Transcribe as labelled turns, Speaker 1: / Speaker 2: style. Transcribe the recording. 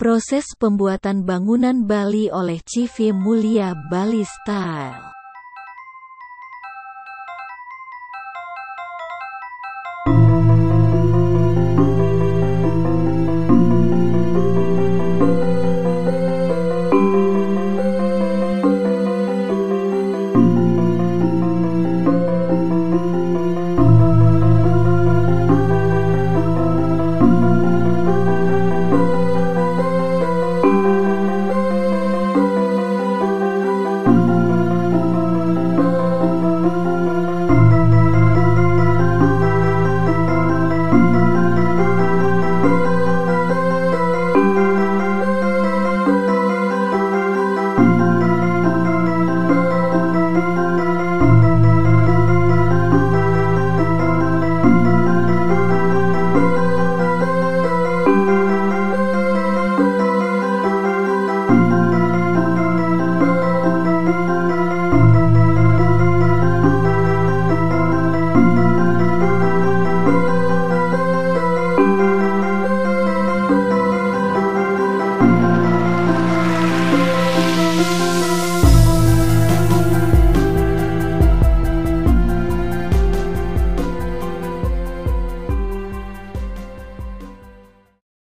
Speaker 1: Proses pembuatan bangunan Bali oleh CV Mulia Bali Style Thank you.